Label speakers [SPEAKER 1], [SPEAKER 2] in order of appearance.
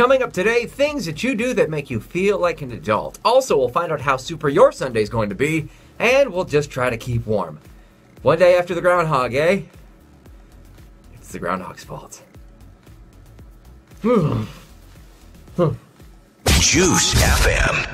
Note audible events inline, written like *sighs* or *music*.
[SPEAKER 1] Coming up today, things that you do that make you feel like an adult. Also, we'll find out how super your Sunday's going to be, and we'll just try to keep warm. One day after the groundhog, eh? It's the groundhog's fault. *sighs* Hmm.
[SPEAKER 2] Juice FM.